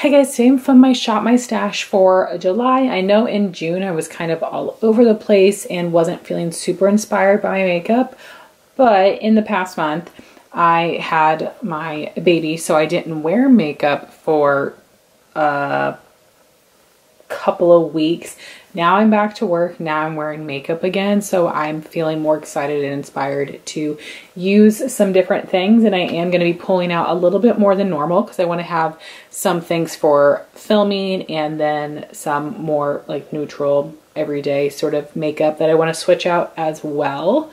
Hey guys, same from my Shop My Stash for July. I know in June I was kind of all over the place and wasn't feeling super inspired by my makeup, but in the past month I had my baby, so I didn't wear makeup for a couple of weeks. Now I'm back to work. Now I'm wearing makeup again. So I'm feeling more excited and inspired to use some different things. And I am going to be pulling out a little bit more than normal because I want to have some things for filming and then some more like neutral everyday sort of makeup that I want to switch out as well.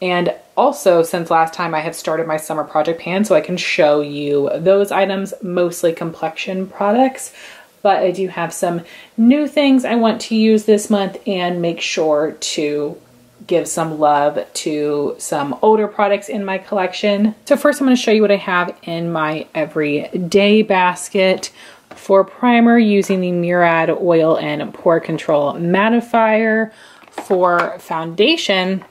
And also, since last time I have started my summer project pan, so I can show you those items, mostly complexion products but I do have some new things I want to use this month and make sure to give some love to some older products in my collection. So first I'm going to show you what I have in my everyday basket. For primer, using the Murad Oil and Pore Control Mattifier. For foundation,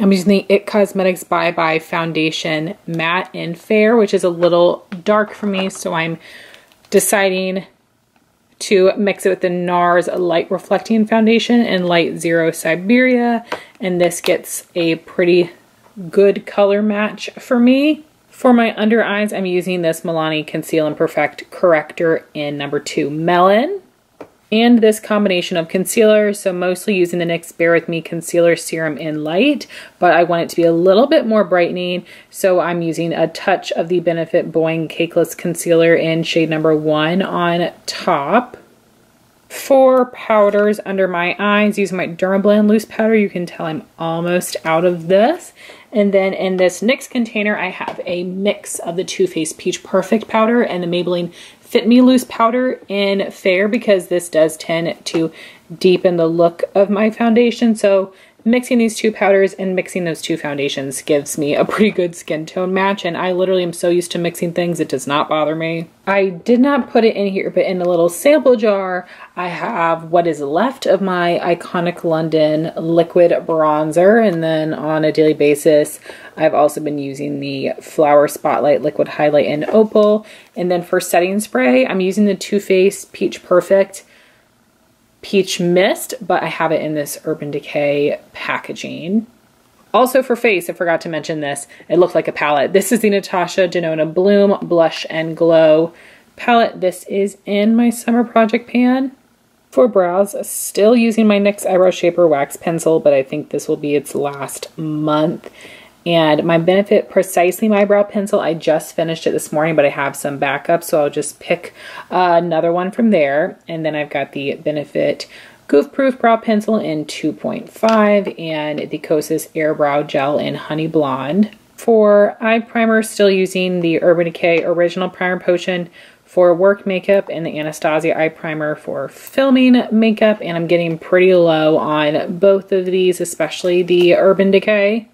I'm using the IT Cosmetics Bye Bye Foundation Matte and Fair, which is a little dark for me, so I'm deciding to mix it with the NARS Light Reflecting Foundation in Light Zero Siberia. And this gets a pretty good color match for me. For my under eyes, I'm using this Milani Conceal and Perfect Corrector in number two Melon. And this combination of concealer, so mostly using the NYX Bare With Me Concealer Serum in Light, but I want it to be a little bit more brightening, so I'm using a touch of the Benefit Boing Cakeless Concealer in shade number one on top. For powders under my eyes, using my Dermablend loose powder, you can tell I'm almost out of this. And then in this NYX container, I have a mix of the Too Faced Peach Perfect powder and the Maybelline Fit Me Loose powder in Fair because this does tend to deepen the look of my foundation. So mixing these two powders and mixing those two foundations gives me a pretty good skin tone match and I literally am so used to mixing things it does not bother me. I did not put it in here but in a little sample jar I have what is left of my Iconic London liquid bronzer and then on a daily basis I've also been using the Flower Spotlight Liquid Highlight in Opal and then for setting spray I'm using the Too Faced Peach Perfect Peach Mist, but I have it in this Urban Decay packaging. Also for face, I forgot to mention this, it looked like a palette. This is the Natasha Denona Bloom Blush and Glow palette. This is in my summer project pan. For brows, still using my NYX Eyebrow Shaper Wax Pencil, but I think this will be its last month. And my Benefit Precisely My Brow Pencil, I just finished it this morning, but I have some backup, so I'll just pick uh, another one from there. And then I've got the Benefit Goof Proof Brow Pencil in 2.5 and the Kosas Air Brow Gel in Honey Blonde. For eye primer, still using the Urban Decay Original Primer Potion for work makeup and the Anastasia eye primer for filming makeup and I'm getting pretty low on both of these especially the Urban Decay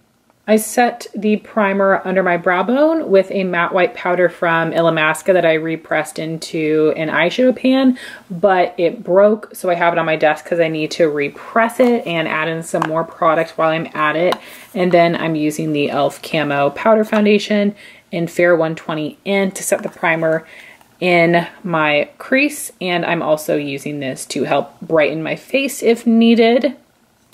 I set the primer under my brow bone with a matte white powder from Illamasqua that I repressed into an eyeshadow pan, but it broke, so I have it on my desk because I need to repress it and add in some more product while I'm at it. And then I'm using the e.l.f. Camo Powder Foundation in Fair 120N to set the primer in my crease, and I'm also using this to help brighten my face if needed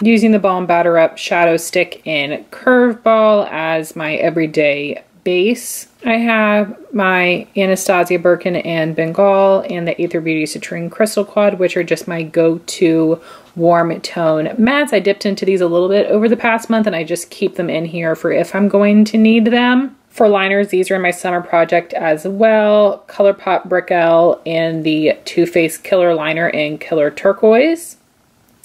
using the Balm Batter Up Shadow Stick in Curve Ball as my everyday base. I have my Anastasia Birkin and Bengal and the Aether Beauty Citrine Crystal Quad, which are just my go-to warm tone mattes. I dipped into these a little bit over the past month and I just keep them in here for if I'm going to need them. For liners, these are in my summer project as well. ColourPop Brickell and the Too Faced Killer Liner in Killer Turquoise.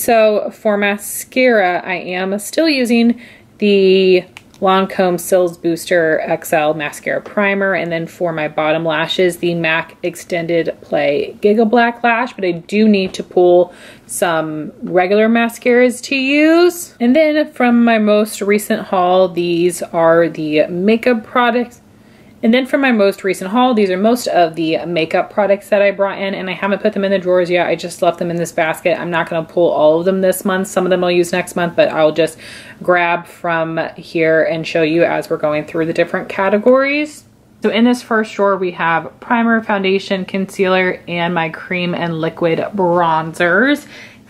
So for mascara, I am still using the Lancome Cils Booster XL Mascara Primer. And then for my bottom lashes, the MAC Extended Play Giga Black Lash. But I do need to pull some regular mascaras to use. And then from my most recent haul, these are the makeup products and then for my most recent haul, these are most of the makeup products that I brought in and I haven't put them in the drawers yet. I just left them in this basket. I'm not going to pull all of them this month. Some of them I'll use next month, but I'll just grab from here and show you as we're going through the different categories. So in this first drawer, we have primer, foundation, concealer, and my cream and liquid bronzers.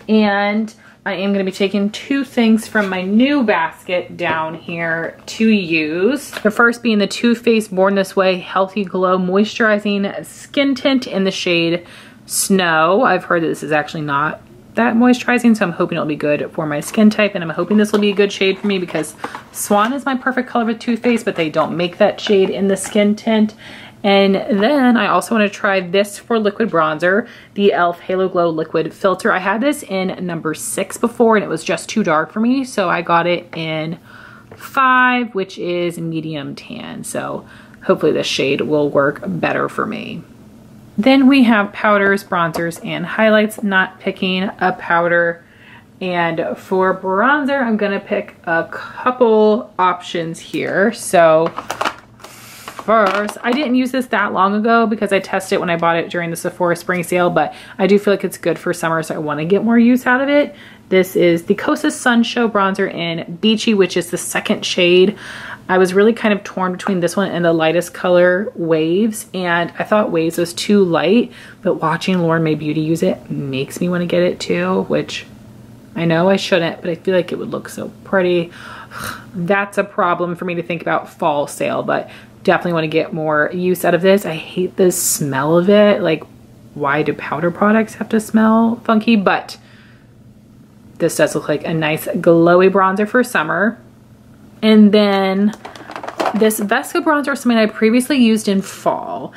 And I am gonna be taking two things from my new basket down here to use. The first being the Too Faced Born This Way Healthy Glow Moisturizing Skin Tint in the shade Snow. I've heard that this is actually not that moisturizing, so I'm hoping it'll be good for my skin type, and I'm hoping this will be a good shade for me because Swan is my perfect color with Too Faced, but they don't make that shade in the skin tint. And then I also want to try this for liquid bronzer, the e.l.f. Halo Glow Liquid Filter. I had this in number six before and it was just too dark for me, so I got it in five, which is medium tan. So hopefully this shade will work better for me. Then we have powders, bronzers, and highlights, not picking a powder. And for bronzer, I'm gonna pick a couple options here. So first, I didn't use this that long ago because I tested it when I bought it during the Sephora spring sale, but I do feel like it's good for summer, so I wanna get more use out of it. This is the Kosas Sun Show Bronzer in Beachy, which is the second shade. I was really kind of torn between this one and the lightest color Waves and I thought Waves was too light but watching Lauren Mae Beauty use it makes me want to get it too which I know I shouldn't but I feel like it would look so pretty. That's a problem for me to think about fall sale but definitely want to get more use out of this. I hate the smell of it like why do powder products have to smell funky but this does look like a nice glowy bronzer for summer. And then this Vesca bronzer is something I previously used in fall,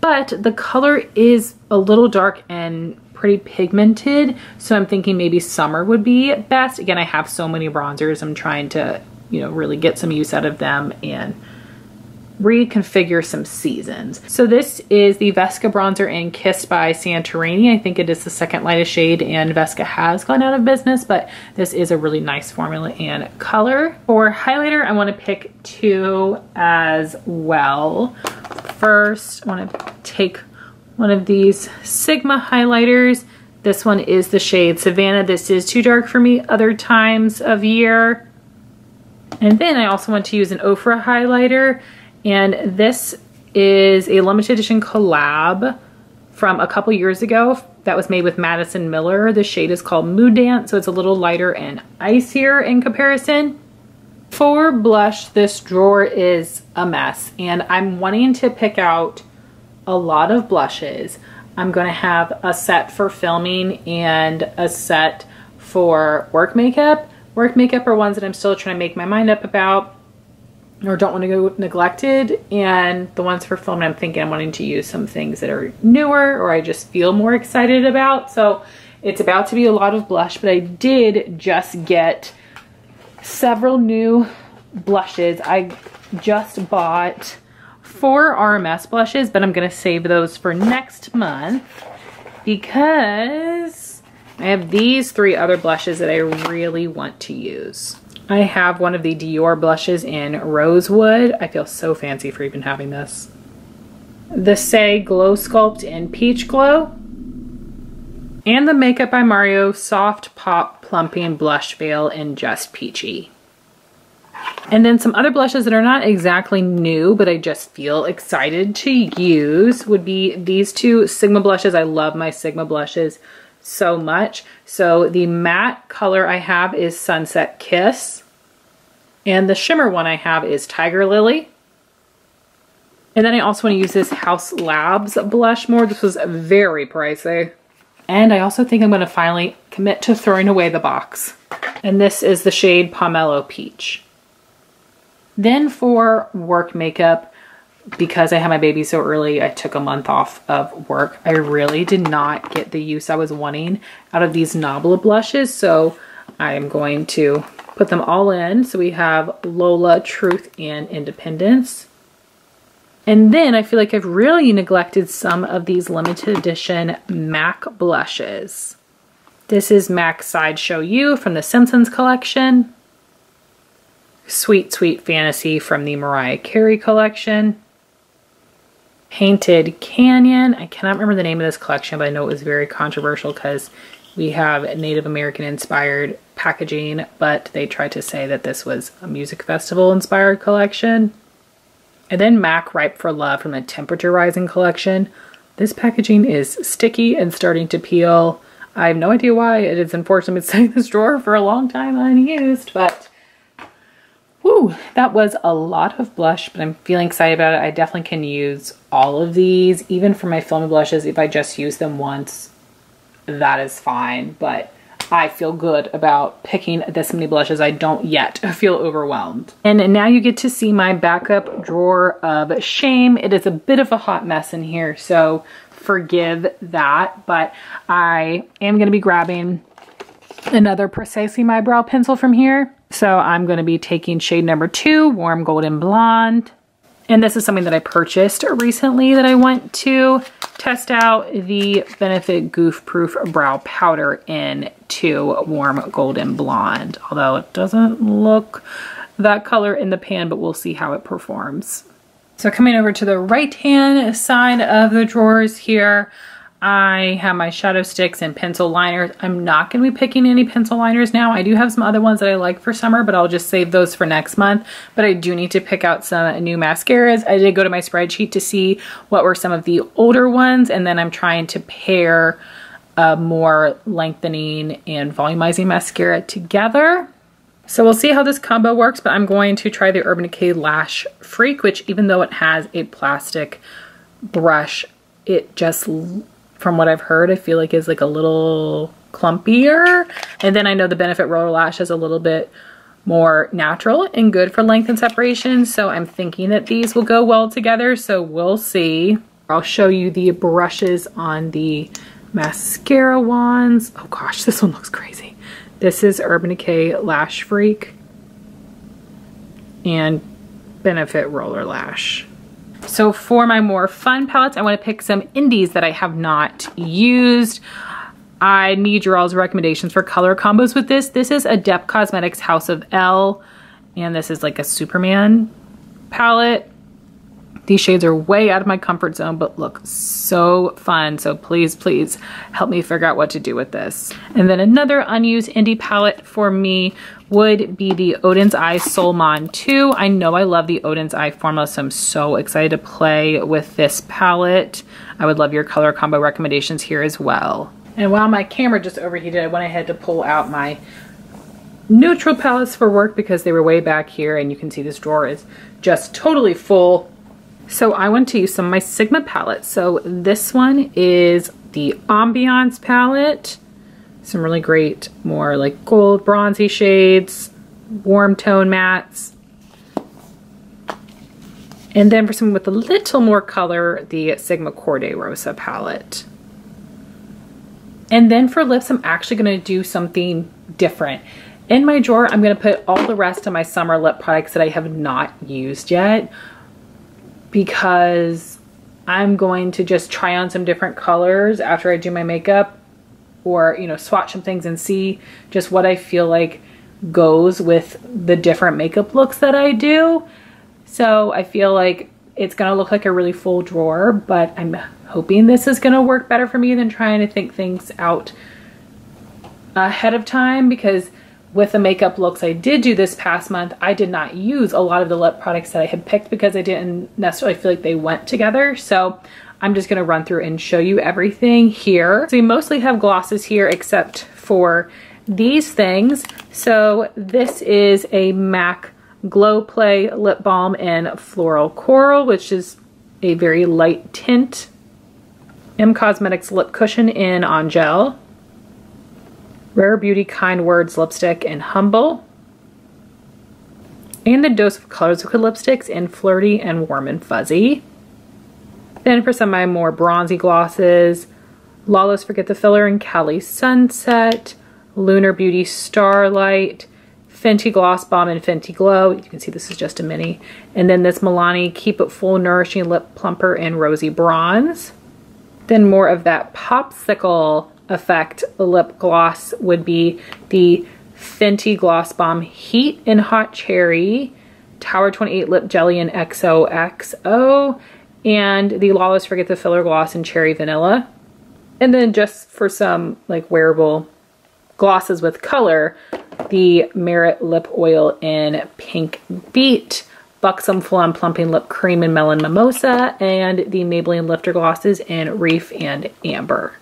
but the color is a little dark and pretty pigmented. So I'm thinking maybe summer would be best. Again, I have so many bronzers. I'm trying to, you know, really get some use out of them and reconfigure some seasons. So this is the Vesca bronzer in Kissed by Santorini. I think it is the second lightest shade and Vesca has gone out of business, but this is a really nice formula and color. For highlighter, I wanna pick two as well. First, I wanna take one of these Sigma highlighters. This one is the shade Savannah. This is too dark for me other times of year. And then I also want to use an Ofra highlighter and this is a limited edition collab from a couple years ago that was made with Madison Miller. The shade is called Mood Dance, so it's a little lighter and icier in comparison. For blush, this drawer is a mess and I'm wanting to pick out a lot of blushes. I'm gonna have a set for filming and a set for work makeup. Work makeup are ones that I'm still trying to make my mind up about or don't want to go neglected and the ones for filming, I'm thinking I'm wanting to use some things that are newer or I just feel more excited about so it's about to be a lot of blush but I did just get several new blushes I just bought four RMS blushes but I'm gonna save those for next month because I have these three other blushes that I really want to use I have one of the Dior blushes in Rosewood. I feel so fancy for even having this. The Saie Glow Sculpt in Peach Glow. And the Makeup by Mario Soft Pop Plumping Blush Veil in Just Peachy. And then some other blushes that are not exactly new, but I just feel excited to use would be these two Sigma blushes. I love my Sigma blushes so much. So the matte color I have is Sunset Kiss. And the shimmer one I have is Tiger Lily. And then I also want to use this Haus Labs blush more. This was very pricey. And I also think I'm going to finally commit to throwing away the box. And this is the shade Pomelo Peach. Then for work makeup, because I had my baby so early, I took a month off of work. I really did not get the use I was wanting out of these Nabla blushes. So I'm going to put them all in. So we have Lola, Truth, and Independence. And then I feel like I've really neglected some of these limited edition MAC blushes. This is MAC Sideshow You from the Simpsons collection. Sweet Sweet Fantasy from the Mariah Carey collection. Painted Canyon. I cannot remember the name of this collection, but I know it was very controversial because we have Native American inspired packaging, but they tried to say that this was a music festival inspired collection. And then MAC Ripe for Love from the Temperature Rising collection. This packaging is sticky and starting to peel. I have no idea why. It is unfortunately been sitting in this drawer for a long time unused, but whoo, that was a lot of blush, but I'm feeling excited about it. I definitely can use all of these, even for my filmy blushes. If I just use them once, that is fine, but I feel good about picking this many blushes. I don't yet feel overwhelmed. And now you get to see my backup drawer of shame. It is a bit of a hot mess in here, so forgive that, but I am gonna be grabbing another Precisely My Brow pencil from here. So I'm gonna be taking shade number two, Warm Golden Blonde. And this is something that I purchased recently that I went to test out the Benefit Goof Proof Brow Powder in to Warm Golden Blonde. Although it doesn't look that color in the pan, but we'll see how it performs. So coming over to the right hand side of the drawers here, I have my shadow sticks and pencil liners. I'm not going to be picking any pencil liners now. I do have some other ones that I like for summer, but I'll just save those for next month. But I do need to pick out some new mascaras. I did go to my spreadsheet to see what were some of the older ones, and then I'm trying to pair a more lengthening and volumizing mascara together. So we'll see how this combo works, but I'm going to try the Urban Decay Lash Freak, which even though it has a plastic brush, it just, from what I've heard, I feel like is like a little clumpier. And then I know the Benefit Roller Lash is a little bit more natural and good for length and separation. So I'm thinking that these will go well together. So we'll see. I'll show you the brushes on the mascara wands. Oh gosh, this one looks crazy. This is Urban Decay Lash Freak and Benefit Roller Lash. So for my more fun palettes, I want to pick some indies that I have not used. I need your all's recommendations for color combos with this. This is Adept Cosmetics House of El, and this is like a Superman palette. These shades are way out of my comfort zone, but look so fun. So please, please help me figure out what to do with this. And then another unused indie palette for me would be the Oden's Eye Solmon 2. I know I love the Oden's Eye formula, so I'm so excited to play with this palette. I would love your color combo recommendations here as well. And while my camera just overheated, I went ahead to pull out my neutral palettes for work because they were way back here and you can see this drawer is just totally full so I want to use some of my Sigma palettes. So this one is the Ambiance palette. Some really great, more like gold, bronzy shades, warm tone mattes. And then for something with a little more color, the Sigma Cor-de-Rosa palette. And then for lips, I'm actually gonna do something different. In my drawer, I'm gonna put all the rest of my summer lip products that I have not used yet because I'm going to just try on some different colors after I do my makeup or, you know, swatch some things and see just what I feel like goes with the different makeup looks that I do. So I feel like it's going to look like a really full drawer, but I'm hoping this is going to work better for me than trying to think things out ahead of time because with the makeup looks I did do this past month, I did not use a lot of the lip products that I had picked because I didn't necessarily feel like they went together. So I'm just gonna run through and show you everything here. So we mostly have glosses here except for these things. So this is a MAC Glow Play Lip Balm in Floral Coral, which is a very light tint. M Cosmetics Lip Cushion in On Gel. Rare Beauty Kind Words lipstick in Humble. And the Dose of Colors Liquid lipsticks in Flirty and Warm and Fuzzy. Then for some of my more bronzy glosses, Lawless Forget the Filler in Cali Sunset, Lunar Beauty Starlight, Fenty Gloss Bomb and Fenty Glow. You can see this is just a mini. And then this Milani Keep It Full Nourishing Lip Plumper in Rosy Bronze. Then more of that Popsicle effect lip gloss would be the Fenty Gloss Bomb Heat in Hot Cherry, Tower 28 Lip Jelly in XOXO, and the Lawless Forget the Filler Gloss in Cherry Vanilla. And then just for some like wearable glosses with color, the Merit Lip Oil in Pink Beat, Buxom Full On Plumping Lip Cream and Melon Mimosa, and the Maybelline Lifter Glosses in Reef and Amber.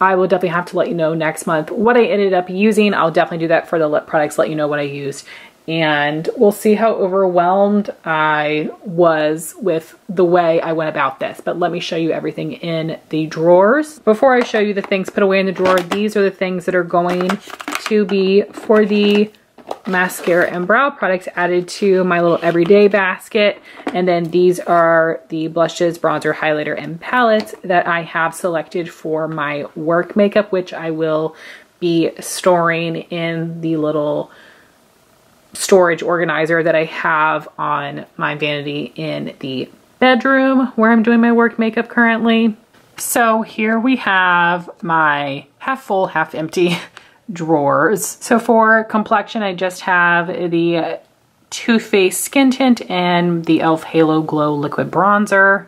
I will definitely have to let you know next month what I ended up using. I'll definitely do that for the lip products, let you know what I used. And we'll see how overwhelmed I was with the way I went about this. But let me show you everything in the drawers. Before I show you the things put away in the drawer, these are the things that are going to be for the mascara and brow products added to my little everyday basket. And then these are the blushes, bronzer, highlighter, and palettes that I have selected for my work makeup, which I will be storing in the little storage organizer that I have on my vanity in the bedroom where I'm doing my work makeup currently. So here we have my half full, half empty drawers. So for complexion, I just have the Too Faced Skin Tint and the e.l.f. Halo Glow Liquid Bronzer.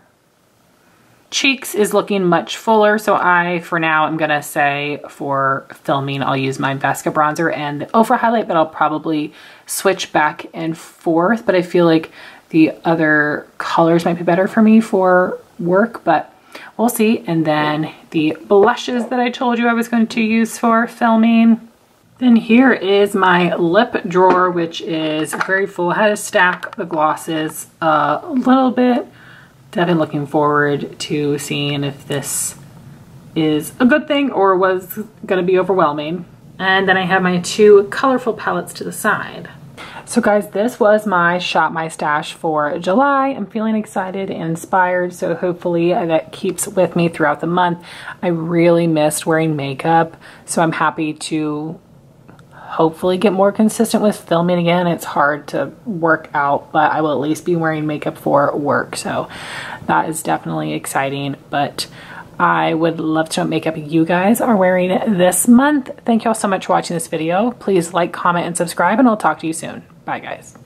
Cheeks is looking much fuller, so I, for now, I'm gonna say for filming, I'll use my Vesca bronzer and the Ofra highlight, but I'll probably switch back and forth. But I feel like the other colors might be better for me for work, but we'll see. And then the blushes that I told you I was going to use for filming. Then here is my lip drawer, which is very full. I had to stack the glosses a little bit. Definitely looking forward to seeing if this is a good thing or was gonna be overwhelming. And then I have my two colorful palettes to the side. So guys, this was my Shop My Stash for July. I'm feeling excited and inspired, so hopefully that keeps with me throughout the month. I really missed wearing makeup, so I'm happy to hopefully get more consistent with filming again. It's hard to work out, but I will at least be wearing makeup for work, so that is definitely exciting, but I would love to know what makeup you guys are wearing this month. Thank you all so much for watching this video. Please like, comment, and subscribe, and I'll talk to you soon. Bye, guys.